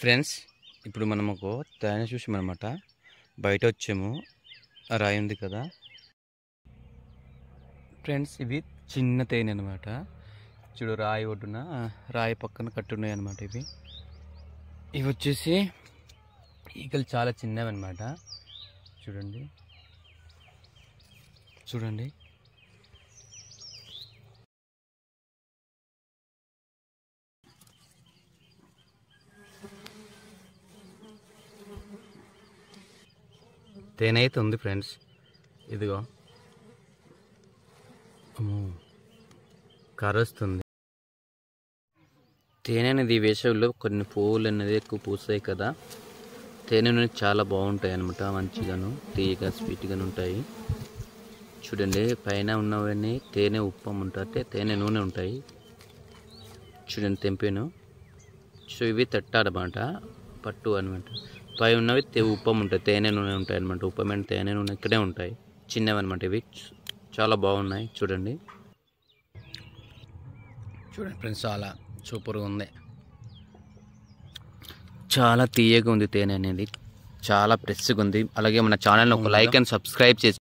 Friends ఇప్పుడు మనం ఒక తేనె చూసామన్నమాట. బయట వచ్చాము రాయి ఉంది కదా. ఫ్రెండ్స్ ఇవి చిన్న తేనె అనమాట చూడు రాయి ఒడ్డున రాయి పక్కన కట్టున్నాయి అనమాట ఇవి. ఇవి వచ్చేసి ఈగలు చాలా చిన్నవి అనమాట చూడండి. చూడండి. తేనె అయితే ఉంది ఫ్రెండ్స్. ఇదిగో. కరుస్తుంది. తేనె అనేది ఈ వేసవిలో కొన్ని పువ్వులు అనేది ఎక్కువ పూస్తాయి కదా. తేనె అనేది చాలా బాగుంటాయి అనమాట మంచిగాను తీయగా స్వీట్గాను ఉంటాయి. చూడండి పైన ఉన్నవన్నీ తేనె ఉప్పం ఉంటాయి తేనె నూనె ఉంటాయి. చూడండి తెంపాను. సో ఇవి తట్టాడమాట. పట్టు అనమాట పై ఉన్నవి ఉప్పం ఉంటాయి. తేనె నూనె ఉంటాయి అనమాట ఉప్పమైన తేనె నూనె ఇక్కడే ఉంటాయి. చిన్నవి అనమాట ఇవి. చాలా బాగున్నాయి. చూడండి. చూడండి ఫ్రెండ్స్ చాలా సూపర్గా ఉంది. చాలా తీయగా ఉంది తేనె అనేది. చాలా ఫ్రెష్గా ఉంది. అలాగే మన ఛానల్ని ఒక లైక్ అండ్ సబ్స్క్రైబ్ చేసి